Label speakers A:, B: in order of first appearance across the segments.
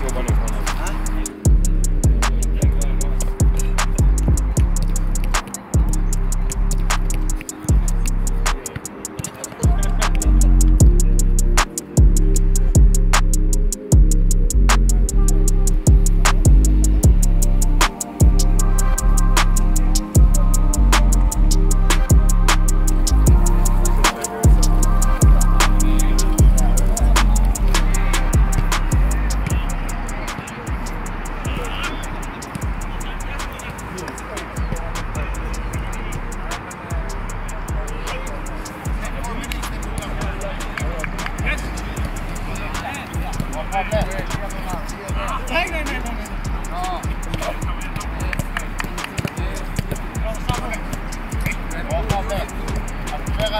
A: you're going to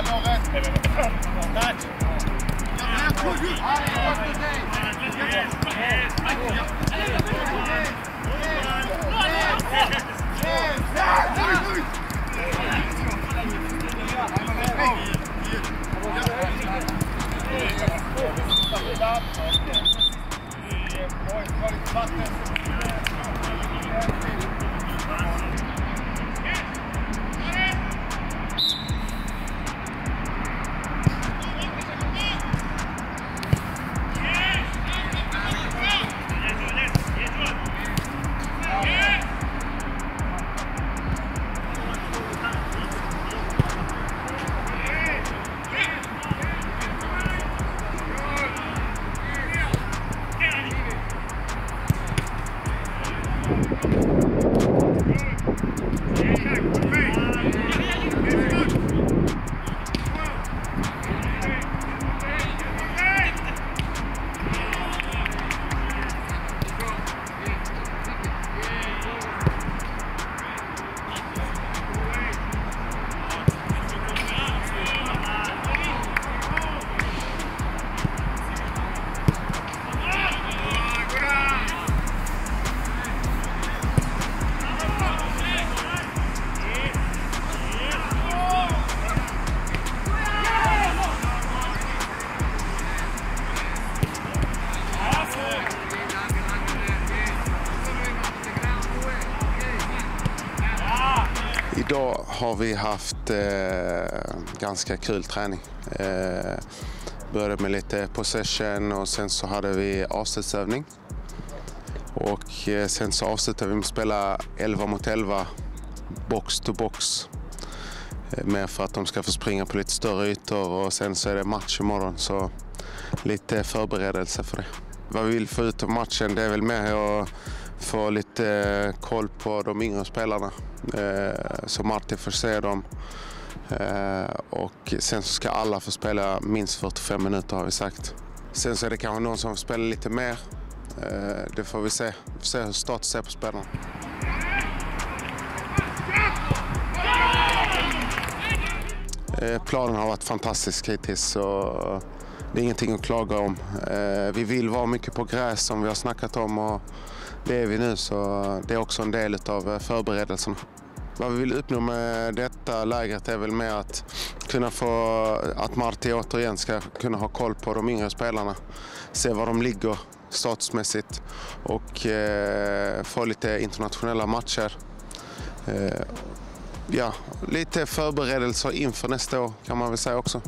A: la nord-est. Tati. Boys, boys, buttons.
B: Idag har vi haft eh, ganska kul träning. Eh, började med lite possession och sen så hade vi avslutsövning. Och eh, sen så avslutade vi med att spela 11 mot 11, box to box. Eh, mer för att de ska få springa på lite större ytor och sen så är det match imorgon så lite förberedelse för det. Vad vi vill få ut av matchen det är väl mer att få lite eh, koll på de yngre spelarna eh, så Martin får se dem. Eh, och sen så ska alla få spela minst 45 minuter har vi sagt. Sen så är det kanske någon som spelar lite mer. Eh, det får vi se. Vi får se hur status är på spelarna. Eh, planen har varit fantastisk hittills så det är ingenting att klaga om. Eh, vi vill vara mycket på gräs som vi har snackat om och det är vi nu så det är också en del av eh, förberedelserna. Vad vi vill uppnå med detta lägret är väl mer att kunna få att Marti återigen ska kunna ha koll på de yngre spelarna. Se var de ligger statusmässigt och eh, få lite internationella matcher. Eh, ja, lite förberedelser inför nästa år kan man väl säga också.